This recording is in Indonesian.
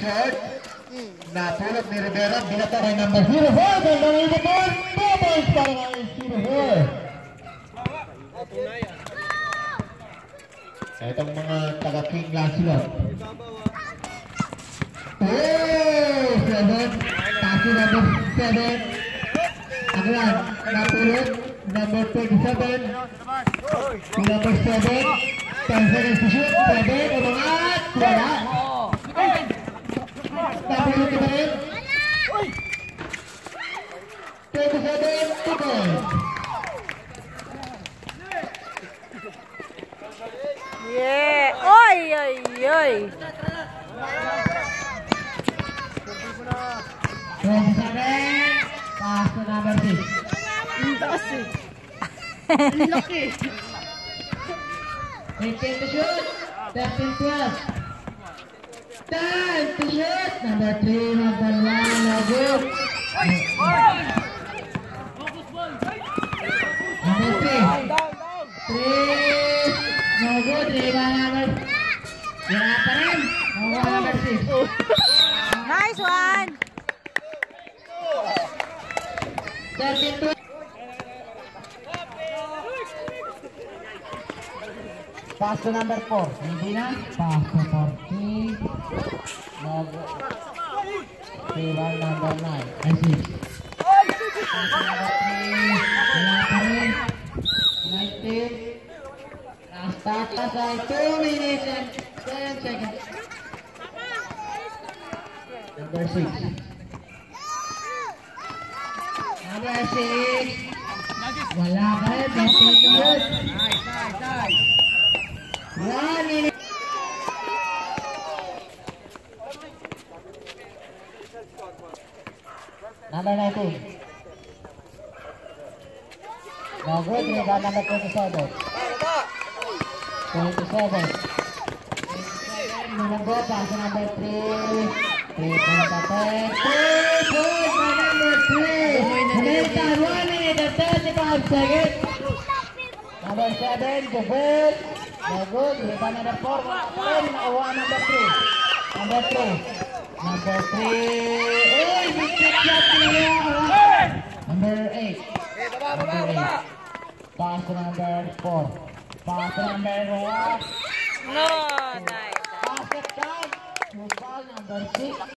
shot. Napulot ni Rivera, binata kay number 04. Ganda ng ibon. Two points para kay 04. Itong mga taga-king lang sila. Seven. Kasi number seven. Number 27. Number seven. 10 seconds to shoot. Seven, umangat. Wala. Yeah. Oi, oi, oi. Lucky. 18 to shoot. 13 12. 10 to shoot. Number 3, number 1, no good. Number 3. 3, no good. Rebound number. Wala pa rin. Nakuha number 6. Nice one. 13 to Pass to number 4. Hindi na. Pass to 14. từ bàn bàn bàn này anh chị Rasta sai two minutes and ten seconds. Number six. Number six. Wala pa rin. Nice. Number 19. No good. Rebound number 27. 27. 27. Number pass number 3. 3 point attack. 2 point by number 3. Momentum 1 minute and 35 seconds. Number 7, Jabel. No good. Rebound number 4. Wala pa rin. Nakuha number 3. Number 3. Number 3. Number 8. Number 8. Pass to number 4. Pass to number 1. No, nice. Pass it down. To number 6.